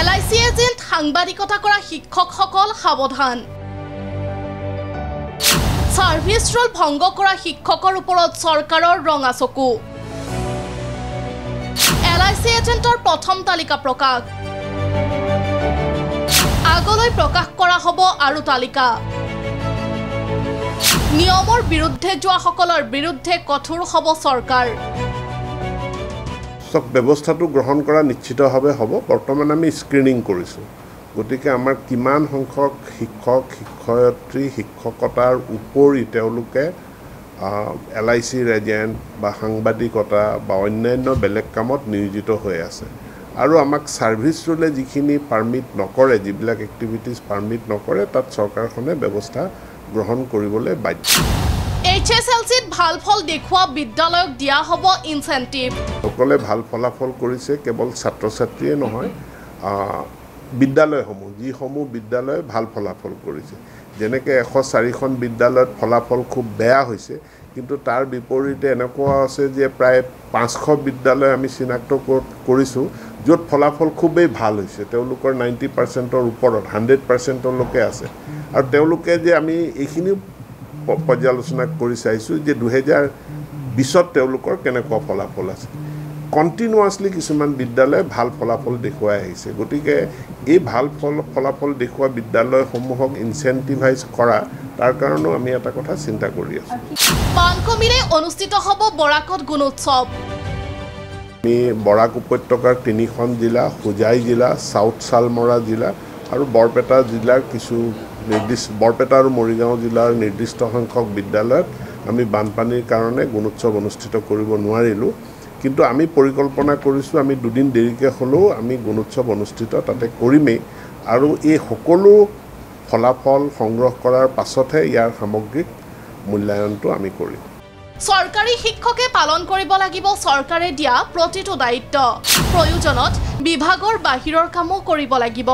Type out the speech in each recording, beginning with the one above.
L I C agent সাংবাদিকতা কৰা শিক্ষকসকল সাৱধান। ছাৰ্ভিচ ৰোল ভংগ কৰা শিক্ষকৰ ওপৰত চৰকাৰৰ ৰঙা চকু। এল আই চি এজেণ্টৰ প্ৰথম তালিকা প্ৰকাশ। আগলৈ প্ৰকাশ কৰা হ'ব আৰু তালিকা। নিয়মৰ বিৰুদ্ধে যোৱাসকলৰ বিৰুদ্ধে কঠোৰ হ'ব চৰকাৰ। চব ব্যৱস্থাটো গ্ৰহণ কৰা নিশ্চিতভাৱে হ'ব। বৰ্তমান আমি স্ক্ৰিনিং কৰিছোঁ। গতিকে আমাৰ কিমান সংখ্যক শিক্ষক শিক্ষয়িত্ৰী শিক্ষকতাৰ উপৰি তেওঁলোকে এল আই চিৰ এজেণ্ট বা সাংবাদিকতা বা অন্যান্য বেলেগ কামত নিয়োজিত হৈ আছে। আৰু আমাক ছাৰ্ভিচ ৰোলে যিখিনি পাৰ্মিট নকৰে যিবিলাক এক্টিভিটিছ পাৰ্মিট নকৰে তাত চৰকাৰখনে ব্যৱস্থা গ্ৰহণ কৰিবলৈ বাধ্য। এইচ এছ এল চিত ভাল ফল দেখুওৱা বিদ্যালয়ক দিয়া হ'ব ইনচেণ্টিভ সকলে ভাল ফলাফল কৰিছে কেৱল ছাত্ৰ ছাত্ৰীয়ে নহয় বিদ্যালয়সমূহ যিসমূহ বিদ্যালয়ে ভাল ফলাফল কৰিছে। যেনেকৈ এশ চাৰিখন বিদ্যালয়ত ফলাফল খুব বেয়া হৈছে কিন্তু তাৰ বিপৰীতে এনেকুৱা আছে যে প্ৰায় পাঁচশ বিদ্যালয় আমি চিনাক্ত কৰ- কৰিছোঁ য'ত ফলাফল খুবেই ভাল হৈছে। তেওঁলোকৰ নাইণ্টি পাৰ্চেণ্টৰ ওপৰত হাণ্ড্ৰেড পাৰ্চেণ্টলৈকে আছে। আৰু তেওঁলোকে যে আমি এইখিনিও প- পৰ্যালোচনা কৰি চাইছোঁ যে দুহেজাৰ বিছত তেওঁলোকৰ কেনেকুৱা ফলাফল আছে। কণ্টিনিউৱাছলি কিছুমান বিদ্যালয়ে ভাল ফলাফল দেখুৱাই আহিছে। গতিকে এই ভাল ফল ফলাফল দেখুওৱা বিদ্যালয়সমূহক ইনচেণ্টিভাইজ কৰা তাৰ কাৰণেও আমি এটা কথা চিন্তা কৰি আছোঁ। অনুষ্ঠিত হ'ব বৰাকত গুণোৎসৱ। আমি বৰাক উপত্যকাৰ তিনিখন জিলা হোজাই জিলা চাউথ চালমৰা জিলা আৰু বৰপেটা জিলাৰ কিছু নিৰ্দিষ্ট বৰপেটা আৰু মৰিগাঁও জিলাৰ নিৰ্দিষ্ট সংখ্যক বিদ্যালয়ত আমি বানপানীৰ কাৰণে গুণোৎসৱ অনুষ্ঠিত কৰিব নোৱাৰিলোঁ। কিন্তু আমি পৰিকল্পনা কৰিছোঁ আমি দুদিন দেৰিকৈ হ'লেও আমি গুণোৎসৱ অনুষ্ঠিত তাতে কৰিমেই। আৰু এই সকলো ফলাফল সংগ্ৰহ কৰাৰ পাছতহে ইয়াৰ সামগ্ৰিক মূল্যায়নটো আমি কৰিম। চৰকাৰী শিক্ষকে পালন কৰিব লাগিব চৰকাৰে দিয়া প্ৰতিটো দায়িত্ব। প্ৰয়োজনত বিভাগৰ বাহিৰৰ কামো কৰিব লাগিব।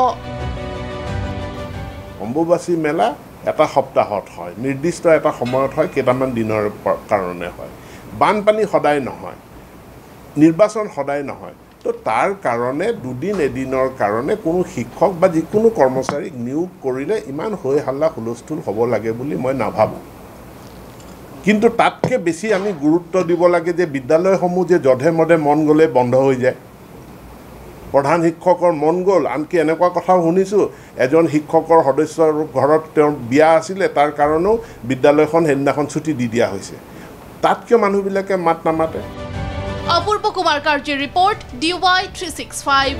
অম্বুবাচী মেলা এটা সপ্তাহত হয় নিৰ্দিষ্ট এটা সময়ত হয় কেইটামান দিনৰ কাৰণে হয়। বানপানী সদায় নহয় নিৰ্বাচন সদায় নহয়। তো তাৰ কাৰণে দুদিন এদিনৰ কাৰণে কোনো শিক্ষক বা যিকোনো কৰ্মচাৰীক নিয়োগ কৰিলে ইমান হৈ হাল্লা হুলস্থুল হ'ব লাগে বুলি মই নাভাবোঁ। কিন্তু তাতকৈ বেছি আমি গুৰুত্ব দিব লাগে যে বিদ্যালয়সমূহ যে যধে মধে মন গ'লে বন্ধ হৈ যায়। প্ৰধান শিক্ষকৰ মন গ'ল। আনকি এনেকুৱা কথাও শুনিছোঁ এজন শিক্ষকৰ সদস্যৰ ঘৰত তেওঁৰ বিয়া আছিলে তাৰ কাৰণেও বিদ্যালয়খন সেইদিনাখন ছুটি দি দিয়া হৈছে। তাত কিয় মানুহবিলাকে মাত নামাতে। Apurba Kumar কাৰ্জীৰ report D Y three six five.